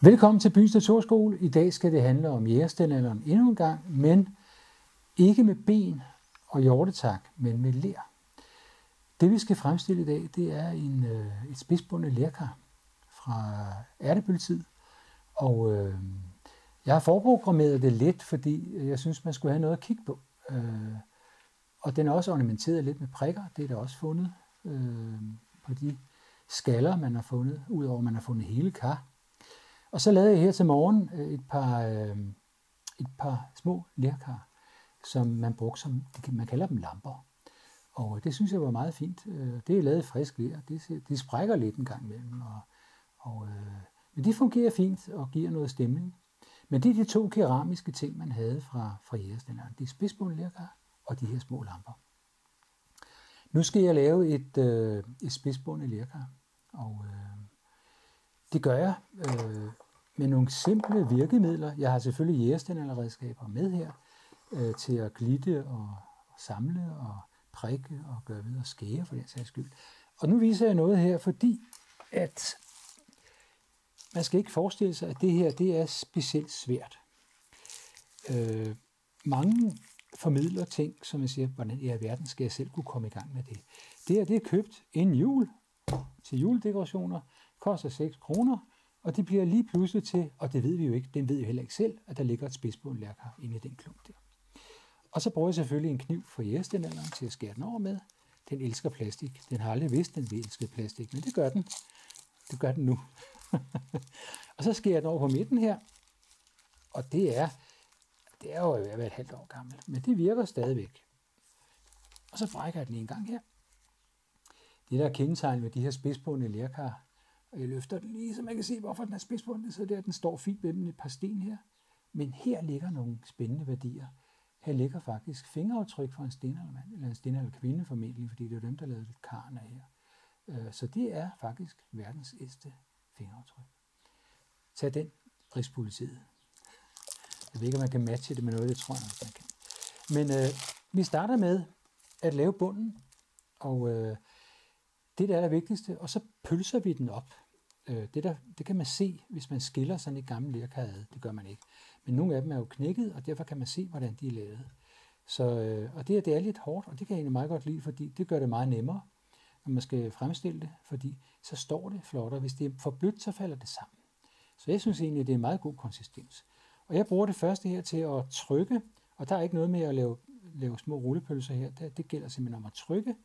Velkommen til Byens Naturskole. I dag skal det handle om jægerstenalderen endnu en gang, men ikke med ben og hjortetak, men med ler. Det vi skal fremstille i dag, det er en, øh, et spidsbundet lærkar fra ærtebøltid. Og øh, jeg har forprogrammeret det lidt, fordi jeg synes, man skulle have noget at kigge på. Øh, og den er også ornamenteret lidt med prikker. Det er der også fundet øh, på de skaller, man har fundet, udover at man har fundet hele kar. Og så lavede jeg her til morgen øh, et par, øh, et par små lærkar, som man brugte som, man kalder dem lamper. Og det synes jeg var meget fint. Øh, det er lavet frisk ler. Det, det sprækker lidt en gang imellem. Og, og, øh, men det fungerer fint og giver noget stemning. Men det er de to keramiske ting, man havde fra, fra jægerstænderen. Det er spidsbundne lærkar og de her små lamper. Nu skal jeg lave et, øh, et spidsbundet lærkar. Og øh, det gør jeg øh, med nogle simple virkemidler. Jeg har selvfølgelig jægerstænderredskaber med her øh, til at glitte og, og samle og prikke og gøre videre skære for den sags skyld. Og nu viser jeg noget her, fordi at man skal ikke forestille sig, at det her det er specielt svært. Øh, mange formidler ting, som jeg siger, hvordan i verden skal jeg selv kunne komme i gang med det. Det her det er købt en jul til juledekorationer, koster 6 kroner, og det bliver lige pludselig til, og det ved vi jo ikke, den ved jo heller ikke selv, at der ligger et spidsbund lærkar inde i den klump der. Og så bruger jeg selvfølgelig en kniv fra jægerstenalderen til at skære den over med. Den elsker plastik. Den har aldrig vidst, den vil elske plastik, men det gør den. Det gør den nu. og så skærer jeg den over på midten her, og det er, det er jo ved at være et halvt år gammel, men det virker stadigvæk. Og så brækker jeg den en gang her. Det der er kendetegnet med de her spidsbundne lærkar, og jeg løfter den lige, så man kan se, hvorfor den er spidsbundet, så der den står fint mellem et par sten her. Men her ligger nogle spændende værdier. Her ligger faktisk fingeraftryk fra en stenaldermand, eller en stenalderkvinde formentlig, fordi det er dem, der lavede karne her. Øh, så det er faktisk verdens ældste fingeraftryk. Tag den, Rigspolitiet. Jeg ved ikke, om man kan matche det med noget, det tror jeg nok, man kan. Men øh, vi starter med at lave bunden, og øh, det er det allervigtigste, og så pølser vi den op. Øh, det, der, det kan man se, hvis man skiller sådan et gammelt lærkade. Det gør man ikke. Men nogle af dem er jo knækket, og derfor kan man se, hvordan de er lavet. Så, øh, og det, det er lidt hårdt, og det kan jeg egentlig meget godt lide, fordi det gør det meget nemmere, når man skal fremstille det, fordi så står det flottere. Hvis det er for blødt, så falder det sammen. Så jeg synes egentlig, det er en meget god konsistens. Og jeg bruger det første her til at trykke, og der er ikke noget med at lave, lave små rullepølser her. Det, det gælder simpelthen om at trykke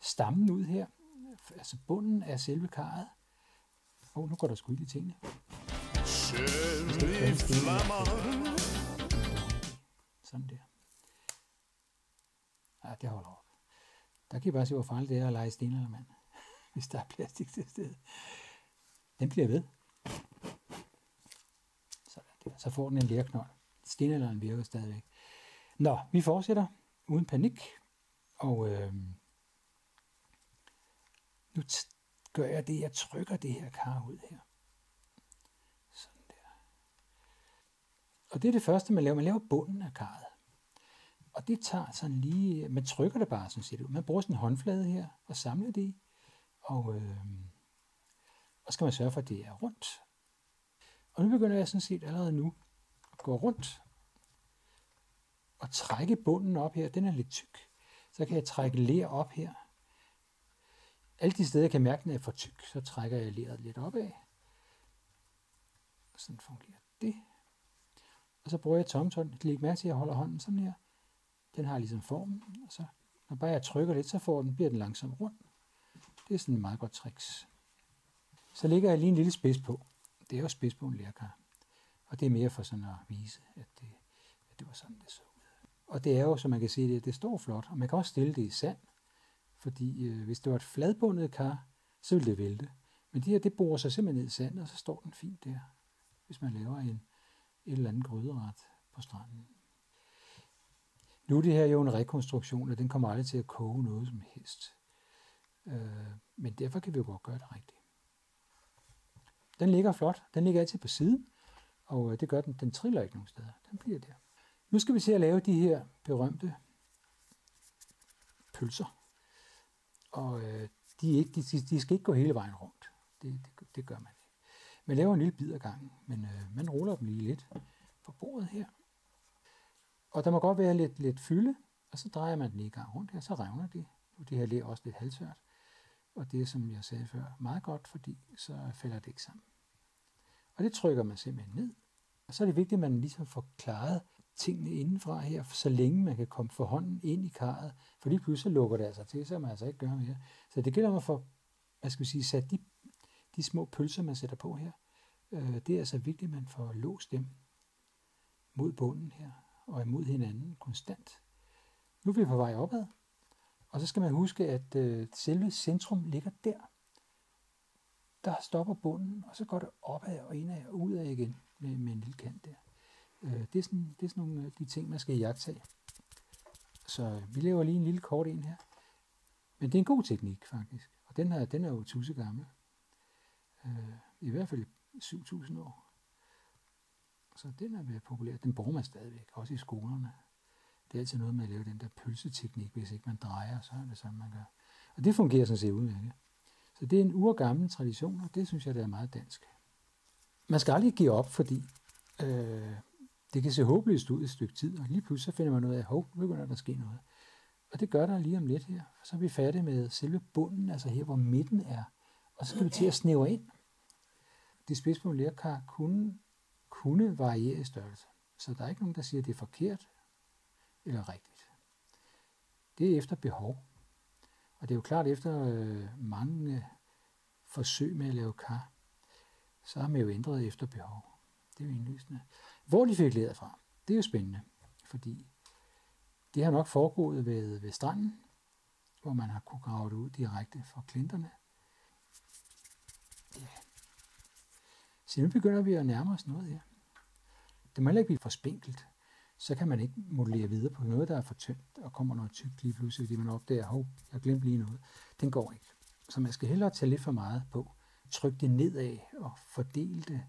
stammen ud her, altså bunden af selve karret. Åh, oh, nu går der sgu i tingene. Sådan der. Ja, det holder op. Der kan I bare se, hvor farligt det er at lege sten eller mand, hvis der er plastik til stedet. Den bliver ved. Sådan der. Så får den en lærknold. Stenalderen virker stadigvæk. Nå, vi fortsætter uden panik. Og øh, nu gør jeg det, jeg trykker det her kar ud her. Sådan der. Og det er det første, man laver. Man laver bunden af karret. Og det tager sådan lige, man trykker det bare, sådan set. ud. Man bruger sådan en håndflade her og samler det i. Og, øh, og skal man sørge for, at det er rundt. Og nu begynder jeg sådan set allerede nu at gå rundt og trække bunden op her. Den er lidt tyk. Så kan jeg trække ler op her alle de steder, jeg kan mærke, at den er for tyk, så trækker jeg leret lidt opad. Sådan fungerer det. Og så bruger jeg tomtom. Læg mærke til, at jeg holder hånden sådan her. Den har ligesom formen. Og så, når bare jeg trykker lidt, så får den, bliver den langsomt rund. Det er sådan et meget godt tricks. Så lægger jeg lige en lille spids på. Det er jo spids på en lærkar. Og det er mere for sådan at vise, at det, at det var sådan, det så ud. Og det er jo, som man kan se, det, det står flot. Og man kan også stille det i sand. Fordi øh, hvis det var et fladbundet kar, så ville det vælte. Men det her, det borer sig simpelthen ned i sandet, og så står den fint der, hvis man laver en, et eller andet gryderet på stranden. Nu er det her jo en rekonstruktion, og den kommer aldrig til at koge noget som helst. Øh, men derfor kan vi jo godt gøre det rigtigt. Den ligger flot. Den ligger altid på siden, og øh, det gør den. Den triller ikke nogen steder. Den bliver der. Nu skal vi se at lave de her berømte pølser. Og øh, de, ikke, de, de skal ikke gå hele vejen rundt. Det, det, det gør man ikke. Man laver en lille bid af gangen, men øh, man ruller dem lige lidt på bordet her. Og der må godt være lidt, lidt fylde, og så drejer man den lige gang rundt her, så revner de. Nu det her ler også lidt halvtørt. Og det er, som jeg sagde før, meget godt, fordi så falder det ikke sammen. Og det trykker man simpelthen ned. Og så er det vigtigt, at man ligesom får klaret tingene indenfra her, så længe man kan komme for hånden ind i karret. For lige pludselig lukker det altså til, så man altså ikke gør mere. Så det gælder om at få, hvad skal vi sige, sat de, de små pølser, man sætter på her. Øh, det er altså vigtigt, at man får låst dem mod bunden her, og imod hinanden konstant. Nu er vi på vej opad, og så skal man huske, at øh, selve centrum ligger der. Der stopper bunden, og så går det opad og indad og udad igen med, med en lille kant der. Øh, det, er sådan, det er sådan nogle af de ting, man skal jagtage. Så øh, vi laver lige en lille kort en her. Men det er en god teknik, faktisk. Og den, her, den er jo tusse gammel. Øh, I hvert fald 7.000 år. Så den er blevet populær. Den bruger man stadigvæk, også i skolerne. Det er altid noget med at lave den der pølseteknik, hvis ikke man drejer, så er det sådan, man gør. Og det fungerer sådan set udmærket. Så det er en urgammel tradition, og det synes jeg, det er meget dansk. Man skal aldrig give op, fordi øh, det kan se håbløst ud et stykke tid, og lige pludselig så finder man ud af, hov, nu begynder der at ske noget. Og det gør der lige om lidt her. Så er vi færdige med selve bunden, altså her, hvor midten er. Og så skal vi til at snævre ind. Det spidsbund lærkar kunne, kunne variere i størrelse. Så der er ikke nogen, der siger, at det er forkert eller rigtigt. Det er efter behov. Og det er jo klart, efter øh, mange forsøg med at lave kar, så har man jo ændret efter behov. Det er jo indlysende. Hvor de fik læder fra, det er jo spændende, fordi det har nok foregået ved, ved stranden, hvor man har kunne grave det ud direkte fra klinterne. Ja. Så nu begynder vi at nærme os noget her. Det må heller ikke blive for spinkelt. Så kan man ikke modellere videre på noget, der er for tyndt, og kommer noget tykt lige pludselig, fordi man opdager, hov, jeg glemte lige noget. Den går ikke. Så man skal hellere tage lidt for meget på. Tryk det nedad og fordele det,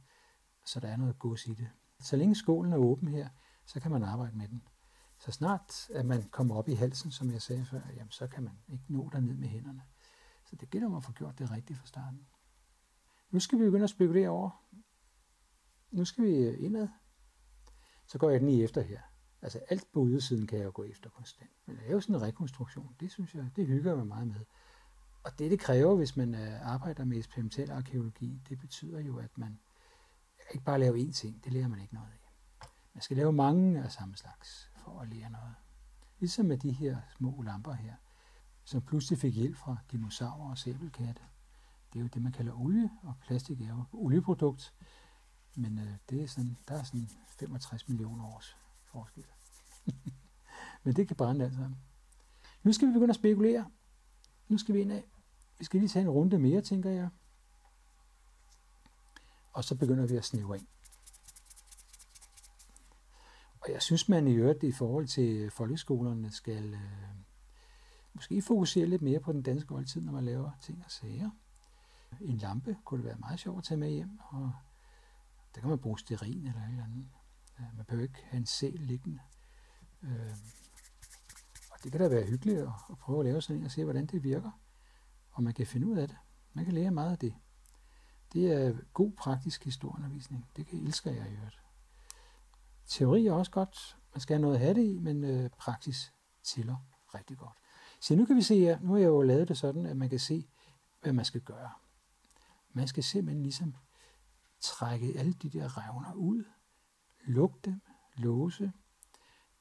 så der er noget gods i det. Så længe skålen er åben her, så kan man arbejde med den. Så snart at man kommer op i halsen, som jeg sagde før, jamen, så kan man ikke nå ned med hænderne. Så det gælder om at få gjort det rigtigt fra starten. Nu skal vi begynde at spekulere over. Nu skal vi øh, indad. Så går jeg den i efter her. Altså alt på udsiden kan jeg jo gå efter konstant. Men det er jo sådan en rekonstruktion. Det synes jeg, det hygger mig meget med. Og det, det kræver, hvis man øh, arbejder med eksperimentel arkeologi, det betyder jo, at man ikke bare lave én ting. Det lærer man ikke noget af. Man skal lave mange af samme slags for at lære noget. Ligesom med de her små lamper her, som pludselig fik hjælp fra dinosaurer og sæbelkatte. Det er jo det, man kalder olie, og plastik er jo olieprodukt. Men øh, det er sådan, der er sådan 65 millioner års forskel. Men det kan brænde alt sammen. Nu skal vi begynde at spekulere. Nu skal vi ind af. Vi skal lige tage en runde mere, tænker jeg. Og så begynder vi at snævre ind. Og jeg synes, man i øvrigt i forhold til folkeskolerne skal øh, måske fokusere lidt mere på den danske oldtid, når man laver ting og sager. En lampe kunne det være meget sjovt at tage med hjem, og der kan man bruge sterin eller et eller andet. Man behøver ikke have en sæl liggende. Øh, og det kan da være hyggeligt at, at prøve at lave sådan en og se, hvordan det virker. Og man kan finde ud af det. Man kan lære meget af det. Det er god praktisk historieundervisning. Det kan elsker jeg i øvrigt. Teori er også godt. Man skal have noget at have det i, men øh, praksis tæller rigtig godt. Så nu kan vi se her, nu har jeg jo lavet det sådan, at man kan se, hvad man skal gøre. Man skal simpelthen ligesom trække alle de der revner ud, lukke dem, låse.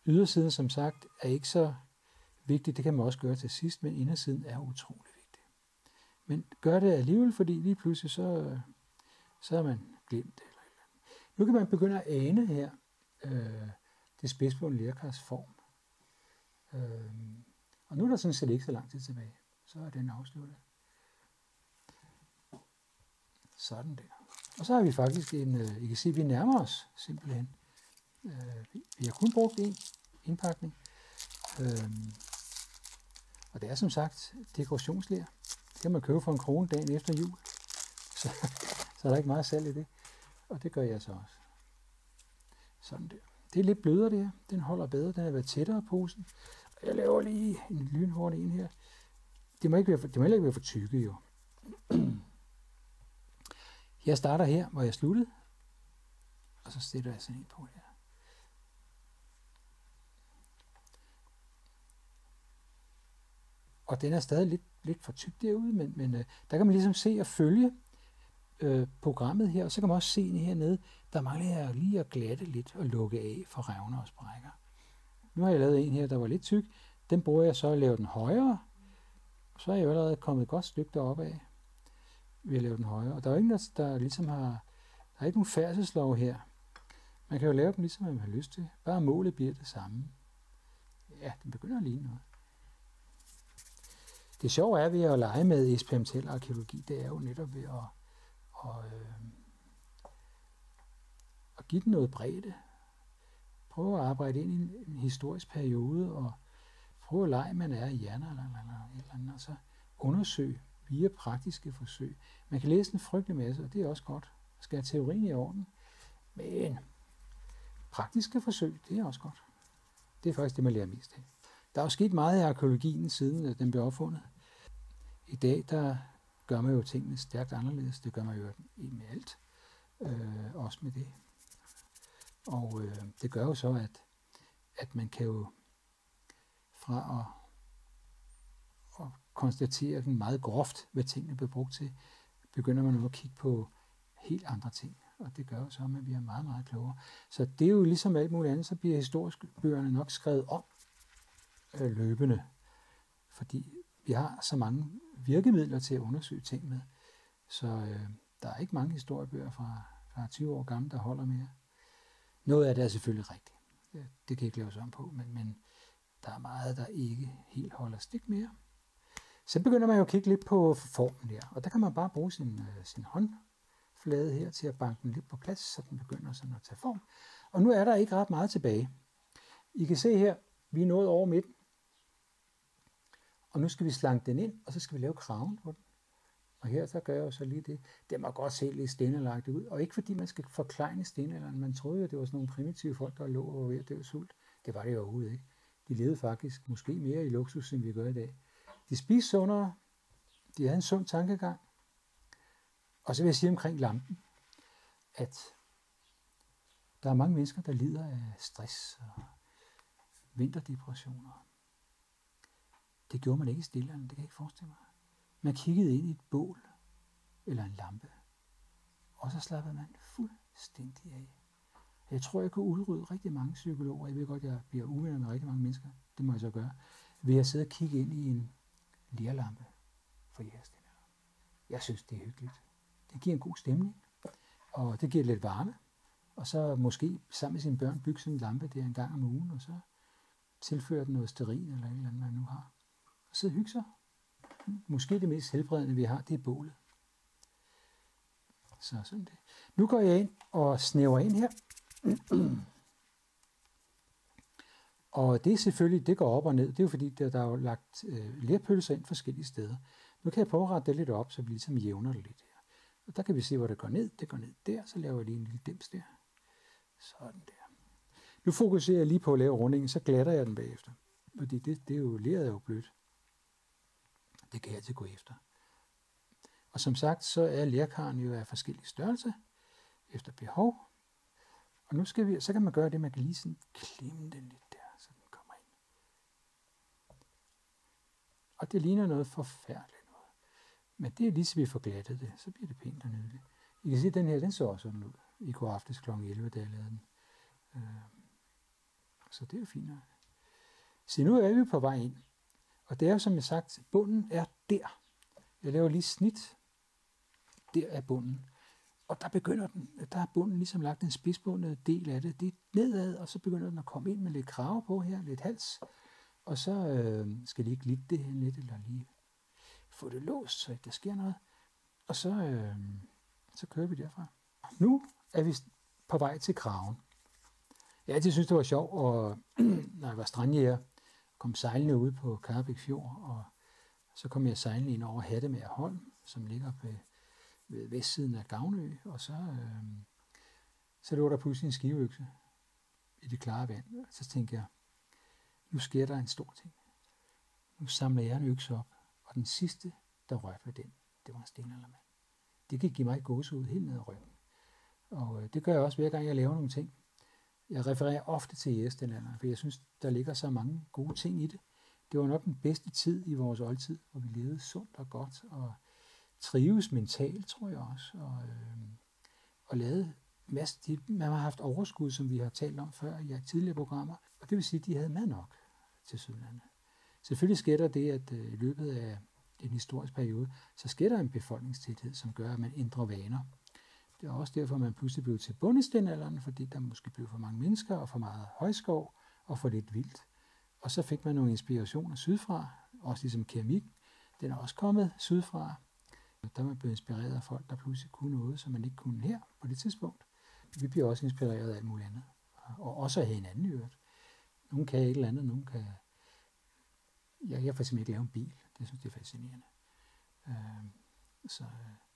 Ydersiden, som sagt, er ikke så vigtigt, det kan man også gøre til sidst, men indersiden er utrolig. Men gør det alligevel, fordi lige pludselig så, så er man glemt det. Eller eller. Nu kan man begynde at ane her, øh, det spids på en lærkars form. Øh, og nu er der sådan set ikke så lang tid tilbage. Så er den afsluttet. Sådan der. Og så har vi faktisk en, øh, I kan se, at vi nærmer os simpelthen. Øh, vi har kun brugt en indpakning. Øh, og det er som sagt dekorationslærer. Det kan man købe for en krone dagen efter jul. Så, så er der ikke meget salg i det. Og det gør jeg så også. Sådan der. Det er lidt blødere det her. Den holder bedre. Den er været tættere på Og Jeg laver lige en lynhård en her. Det må, ikke være for, det må heller ikke være for tykke jo. Jeg starter her, hvor jeg sluttede, og så sætter jeg sådan en på her. Og den er stadig lidt, lidt for tykt derude, men, men øh, der kan man ligesom se og følge øh, programmet her, og så kan man også se hernede, der mangler jeg lige at glatte lidt og lukke af for revner og sprækker. Nu har jeg lavet en her, der var lidt tyk. Den bruger jeg så at lave den højere. Så er jeg jo allerede kommet et godt stykke deroppe af ved at lave den højere. Og der er jo ingen, der, der ligesom har... Der er ikke nogen færdselslov her. Man kan jo lave dem ligesom man har lyst til. Bare målet bliver det samme. Ja, den begynder at ligne noget. Det sjove er ved at lege med eksperimentel arkeologi, det er jo netop ved at, at, øh, at give den noget bredde. Prøve at arbejde ind i en, historisk periode, og prøve at lege, man er i hjerner eller, eller, eller, eller andet, og så undersøge via praktiske forsøg. Man kan læse en frygtelig masse, og det er også godt. Skal have teorien i orden. Men praktiske forsøg, det er også godt. Det er faktisk det, man lærer mest af. Der er jo sket meget i arkeologien, siden den blev opfundet. I dag, der gør man jo tingene stærkt anderledes. Det gør man jo med alt. Øh, også med det. Og øh, det gør jo så, at, at man kan jo fra at, at konstatere den meget groft, hvad tingene bliver brugt til, begynder man nu at kigge på helt andre ting. Og det gør jo så, at vi er meget, meget klogere. Så det er jo ligesom alt muligt andet, så bliver historiske bøgerne nok skrevet om øh, løbende. Fordi vi har så mange virkemidler til at undersøge ting med. Så øh, der er ikke mange historiebøger fra, fra 20 år gamle, der holder mere. Noget af det er selvfølgelig rigtigt. Det, kan jeg ikke laves om på, men, men der er meget, der ikke helt holder stik mere. Så begynder man jo at kigge lidt på formen der, og der kan man bare bruge sin, øh, sin håndflade her til at banke den lidt på plads, så den begynder sådan at tage form. Og nu er der ikke ret meget tilbage. I kan se her, vi er nået over midten. Og nu skal vi slanke den ind, og så skal vi lave kraven på den. Og her så gør jeg jo så lige det. Det må godt se lidt stenalagt ud. Og ikke fordi man skal forklejne stenalderen. Man troede jo, det var sådan nogle primitive folk, der lå og var ved at dø sult. Det var det jo overhovedet ikke. De levede faktisk måske mere i luksus, end vi gør i dag. De spiste sundere. De havde en sund tankegang. Og så vil jeg sige omkring lampen, at der er mange mennesker, der lider af stress og vinterdepressioner. Det gjorde man ikke i stilleren, det kan jeg ikke forestille mig. Man kiggede ind i et bål eller en lampe, og så slappede man fuldstændig af. Jeg tror, jeg kunne udrydde rigtig mange psykologer. Jeg ved godt, jeg bliver uvenner med rigtig mange mennesker. Det må jeg så gøre. Ved at sidde og kigge ind i en lærlampe for jeres Jeg synes, det er hyggeligt. Det giver en god stemning, og det giver lidt varme. Og så måske sammen med sine børn bygge sådan en lampe der en gang om ugen, og så tilføre den noget sterin eller et eller andet, man nu har. Og sidde og hygge sig. Måske det mest helbredende, vi har, det er bålet. Så sådan det. Nu går jeg ind og snæver ind her. Og det er selvfølgelig, det går op og ned. Det er jo fordi, der, der er jo lagt øh, lerpølser ind forskellige steder. Nu kan jeg prøve at rette det lidt op, så vi ligesom jævner det lidt her. Og der kan vi se, hvor det går ned. Det går ned der, så laver jeg lige en lille dims der. Sådan der. Nu fokuserer jeg lige på at lave rundingen, så glatter jeg den bagefter. Fordi det, det er jo, leret er jo blødt. Det kan jeg altid gå efter. Og som sagt, så er lærkaren jo af forskellige størrelse efter behov. Og nu skal vi, så kan man gøre det, man kan lige sådan klemme den lidt der, så den kommer ind. Og det ligner noget forfærdeligt noget. Men det er lige så vi får glattet det, så bliver det pænt og nydeligt. I kan se, at den her, den så også sådan ud i går aftes kl. 11, da jeg lavede den. Øh, så det er jo fint. Så nu er vi på vej ind. Og det er jo som jeg sagt, bunden er der. Jeg laver lige snit. Der er bunden. Og der begynder den, der er bunden ligesom lagt en spidsbundet del af det. Det er nedad, og så begynder den at komme ind med lidt krave på her, lidt hals. Og så øh, skal lige glitte det her lidt, eller lige få det låst, så der sker noget. Og så, øh, så kører vi derfra. Nu er vi på vej til kraven. Jeg altid synes, det var sjovt, og når jeg var strandjæger, kom sejlende ud på Karbæk Fjord, og så kom jeg sejlende ind over Hattemær Holm, som ligger ved, ved vestsiden af Gavnø, og så, øh, så lå der pludselig en skiveøkse i det klare vand. Så tænkte jeg, nu sker der en stor ting. Nu samler jeg en økse op, og den sidste, der rørte ved den, det var en stenaldermand. det kan give mig gåsehud helt ned ad ryggen. Og øh, det gør jeg også hver gang, jeg laver nogle ting. Jeg refererer ofte til jægerstillerne, for jeg synes, der ligger så mange gode ting i det. Det var nok den bedste tid i vores oldtid, hvor vi levede sundt og godt, og trives mentalt, tror jeg også, og, øh, og lavede masse, man har haft overskud, som vi har talt om før i tidligere programmer, og det vil sige, at de havde mad nok til Sydlandet. Selvfølgelig sker der det, at øh, i løbet af en historisk periode, så sker der en befolkningstæthed, som gør, at man ændrer vaner. Det er også derfor, man pludselig blev til bundestenalderen, fordi der måske blev for mange mennesker og for meget højskov og for lidt vildt. Og så fik man nogle inspirationer sydfra, også ligesom keramik. Den er også kommet sydfra. Der er man blevet inspireret af folk, der pludselig kunne noget, som man ikke kunne her på det tidspunkt. Vi bliver også inspireret af alt muligt andet. Og også af hinanden i øvrigt. Nogle kan et eller andet, nogle kan... Jeg kan for eksempel ikke lave en bil. Det synes jeg er fascinerende. Øh, så, øh,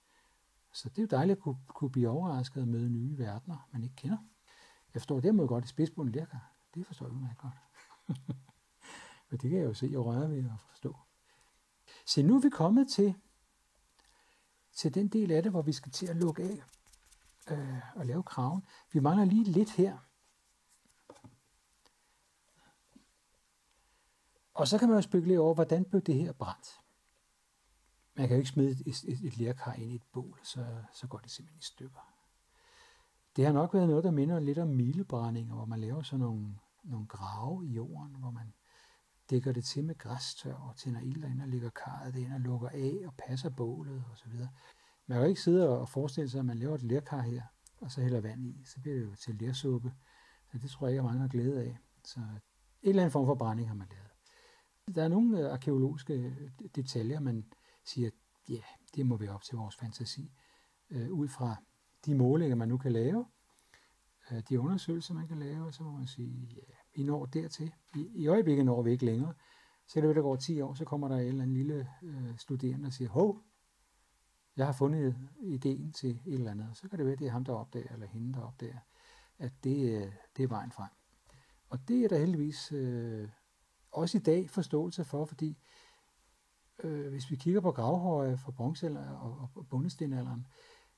så det er jo dejligt at kunne, kunne blive overrasket og møde nye verdener, man ikke kender. Jeg forstår derimod godt, at spidsbunden lærker. Det forstår jeg meget godt. Men det kan jeg jo se og røre ved og forstå. Så nu er vi kommet til, til den del af det, hvor vi skal til at lukke af øh, og lave kraven. Vi mangler lige lidt her. Og så kan man jo spekulere over, hvordan blev det her brændt? Man kan jo ikke smide et, et, et lærkar ind i et bål, så, så går det simpelthen i stykker. Det har nok været noget, der minder lidt om milebrændinger, hvor man laver sådan nogle, nogle grave i jorden, hvor man dækker det til med græstør og tænder ild ind og lægger karret ind og lukker af og passer bålet osv. Man kan jo ikke sidde og forestille sig, at man laver et lærkar her, og så hælder vand i. Så bliver det jo til lærsuppe. Så det tror jeg ikke, at mange har glæde af. Så en eller anden form for brænding har man lavet. Der er nogle øh, arkeologiske øh, detaljer, man siger, ja, det må være op til vores fantasi. Øh, ud fra de målinger, man nu kan lave, øh, de undersøgelser, man kan lave, så må man sige, ja, vi når dertil. I, i øjeblikket når vi ikke længere. Så det, der går 10 år, så kommer der en eller anden lille øh, studerende og siger, hov, jeg har fundet ideen til et eller andet. Så kan det være, at det er ham, der opdager, eller hende, der opdager, at det, øh, det er vejen frem. Og det er der heldigvis øh, også i dag forståelse for, fordi øh, hvis vi kigger på gravhøje fra bronzealderen og, og bundestenalderen,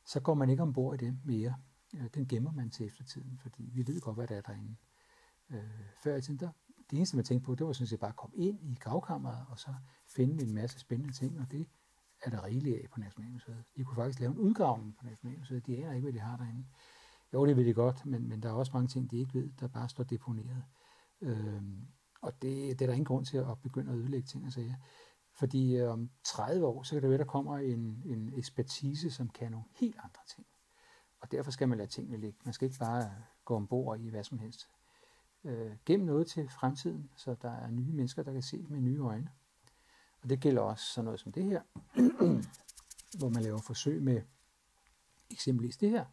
så går man ikke ombord i det mere. Øh, den gemmer man til eftertiden, fordi vi ved godt, hvad der er derinde. Øh, før i tiden, der, det eneste, man tænkte på, det var sådan set bare at komme ind i gravkammeret, og så finde en masse spændende ting, og det er der rigeligt af på Nationalmuseet. De kunne faktisk lave en udgravning på Nationalmuseet. De aner ikke, hvad de har derinde. Jo, det ved de godt, men, men der er også mange ting, de ikke ved, der bare står deponeret. Øhm, og det, det er der ingen grund til at begynde at ødelægge ting og sager. Fordi øh, om 30 år, så kan det være, der kommer en, en ekspertise, som kan nogle helt andre ting. Og derfor skal man lade tingene ligge. Man skal ikke bare gå ombord i hvad som helst. Øh, gem noget til fremtiden, så der er nye mennesker, der kan se med nye øjne. Og det gælder også sådan noget som det her, hvor man laver forsøg med eksempelvis det her,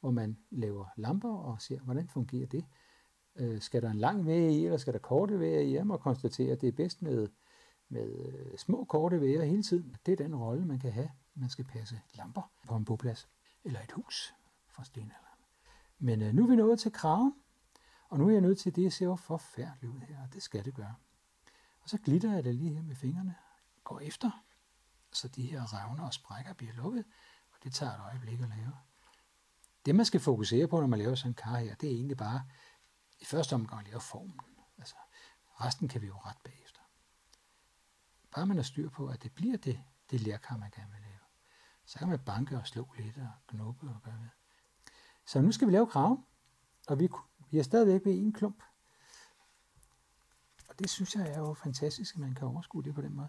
hvor man laver lamper og ser, hvordan fungerer det. Øh, skal der en lang væg i, eller skal der korte væg i? Jeg må konstatere, at det er bedst med, med øh, små korte væger hele tiden. Det er den rolle, man kan have. Man skal passe lamper på en boplads eller et hus fra stenalderen. Men øh, nu er vi nået til kraven, og nu er jeg nødt til, det ser jo forfærdeligt ud her, og det skal det gøre. Og så glitter jeg det lige her med fingrene, går efter, så de her revner og sprækker bliver lukket, og det tager et øjeblik at lave. Det, man skal fokusere på, når man laver sådan en kar her, det er egentlig bare i første omgang at lave formen. Altså, resten kan vi jo ret bagefter. Bare man har styr på, at det bliver det, det lærkar, man gerne vil lave. Så kan man banke og slå lidt og knuppe og gøre ved. Så nu skal vi lave kraven, og vi, vi er stadigvæk ved en klump. Og det synes jeg er jo fantastisk, at man kan overskue det på den måde.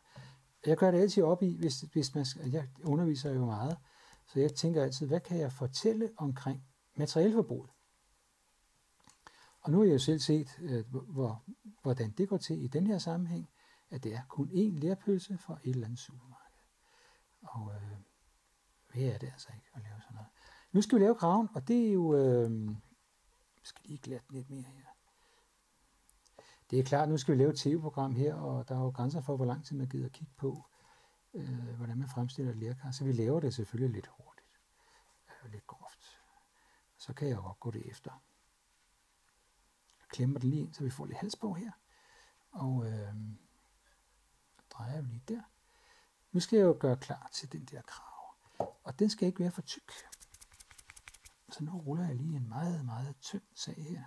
Jeg gør det altid op i, hvis, hvis man skal, jeg underviser jo meget, så jeg tænker altid, hvad kan jeg fortælle omkring materielforbruget? Og nu har jeg jo selv set, øh, hvor, hvordan det går til i den her sammenhæng, at det er kun én lærpølse fra et eller andet supermarked. Og øh, hvad er det altså ikke at lave sådan noget? Nu skal vi lave kraven, og det er jo... Øh, skal lige glatte lidt mere her. Det er klart, nu skal vi lave et tv-program her, og der er jo grænser for, hvor lang tid man gider kigge på, øh, hvordan man fremstiller et lærkar. Så vi laver det selvfølgelig lidt hurtigt, og lidt groft. Så kan jeg jo godt gå det efter. Jeg klemmer den lige ind, så vi får lidt hals på her. Og øh, drejer jeg lige der. Nu skal jeg jo gøre klar til den der krav. Og den skal ikke være for tyk. Så nu ruller jeg lige en meget, meget tynd sag her.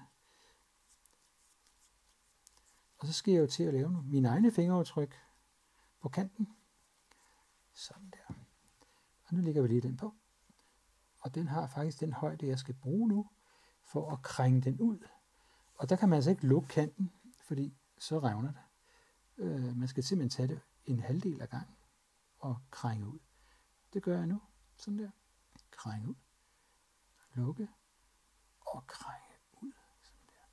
Og så skal jeg jo til at lave nu mine egne fingeraftryk på kanten. Sådan der. Og nu lægger vi lige den på. Og den har faktisk den højde, jeg skal bruge nu, for at krænge den ud. Og der kan man altså ikke lukke kanten, fordi så revner det. Øh, man skal simpelthen tage det en halvdel af gang og krænge ud. Det gør jeg nu. Sådan der. Krænge ud. Lukke. Og krænge ud. Sådan der.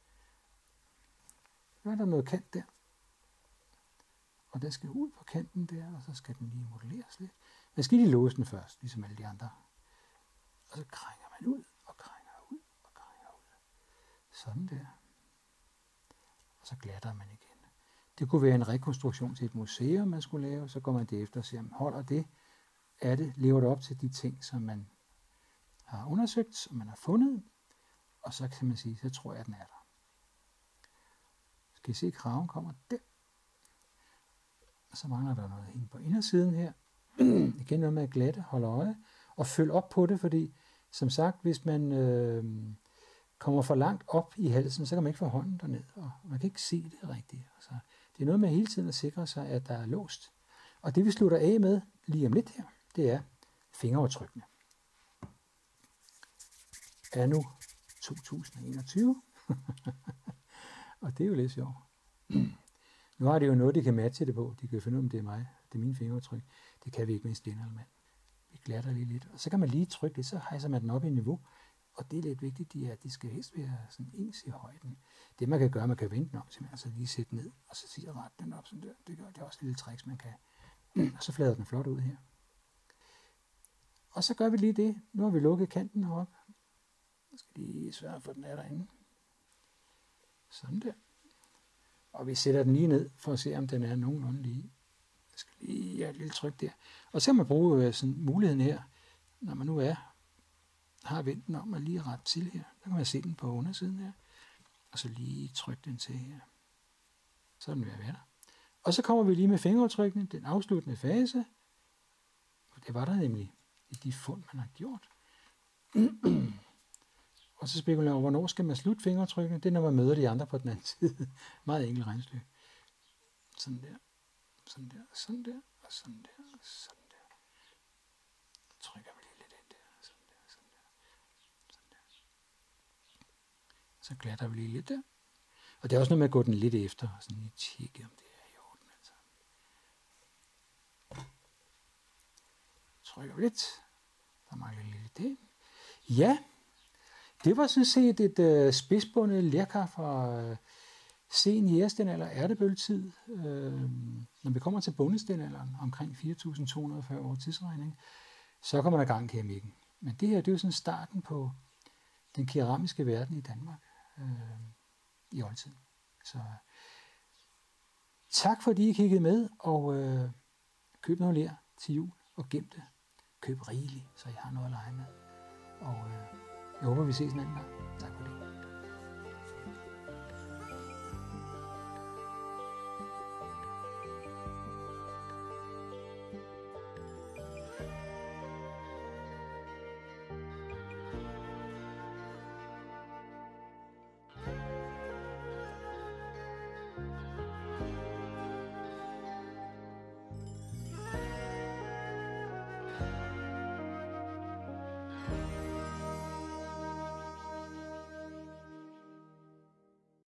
Nu er der noget kant der. Og den skal ud på kanten der, og så skal den lige modelleres lidt. Man skal lige låse den først, ligesom alle de andre. Og så krænger man ud, og krænger ud, og krænger ud. Sådan der. Og så glatter man igen. Det kunne være en rekonstruktion til et museum, man skulle lave. Så går man det efter og ser, holder det? Er det? Lever det op til de ting, som man har undersøgt, som man har fundet? Og så kan man sige, så tror jeg, at den er der. Skal I se, at kraven kommer der. Og så mangler der noget ind på indersiden her. Igen noget med at glatte, holde øje og følge op på det, fordi som sagt, hvis man øh, kommer for langt op i halsen, så kan man ikke få hånden derned, og man kan ikke se det rigtigt. Altså, det er noget med hele tiden at sikre sig, at der er låst. Og det vi slutter af med lige om lidt her, det er fingeraftrykkene. Er nu 2021, og det er jo lidt sjovt. Nu har det jo noget, de kan matche det på. De kan finde ud af, om det er mig. Det er mine fingeraftryk. Det kan vi ikke med en stenalmand. Vi glatter lige lidt. Og så kan man lige trykke det, så hejser man den op i niveau. Og det er lidt vigtigt, de er, at de skal helst være sådan ens i højden. Det man kan gøre, man kan vente den om, simpelthen, altså lige sætte ned, og så siger ret den op sådan der. Det, gør, det er også et lille trick, man kan. Og så flader den flot ud her. Og så gør vi lige det. Nu har vi lukket kanten herop. Så skal lige sørge for, at den er derinde. Sådan der. Og vi sætter den lige ned, for at se, om den er nogenlunde lige. Jeg skal lige have et lille tryk der. Og så kan man bruge øh, sådan muligheden her, når man nu er, har vendt den om og lige ret til her. Der kan man se den på undersiden her. Og så lige trykke den til her. Så er den ved at være der. Og så kommer vi lige med fingeraftrykkene, den afsluttende fase. Det var der nemlig i de fund, man har gjort. Og så spekulerer over, hvornår skal man slutte fingertrykkene? Det er, når man møder de andre på den anden side. Meget enkelt regnestykke. Sådan der, sådan der, sådan der, og sådan der, sådan der. Trykker vi lige lidt ind der, sådan der, sådan der, sådan der. Så glatter vi lige lidt der. Og det er også noget med at gå den lidt efter, og sådan lige tjekke, om det er i orden. Altså. Trykker vi lidt. Der mangler lidt det. Ja, det var sådan set et øh, spidsbundet lærkar fra øh, sen eller ærtebøltid. Øh, når vi kommer til bundestenalderen, omkring 4.240 år tidsregning, så kommer der gang keramikken. Men det her, det er jo sådan starten på den keramiske verden i Danmark øh, i oldtiden. Så tak fordi I kiggede med, og øh, køb noget lær til jul, og gem det. Køb rigeligt, så I har noget at lege med. Og øh, jeg håber, vi ses en anden gang.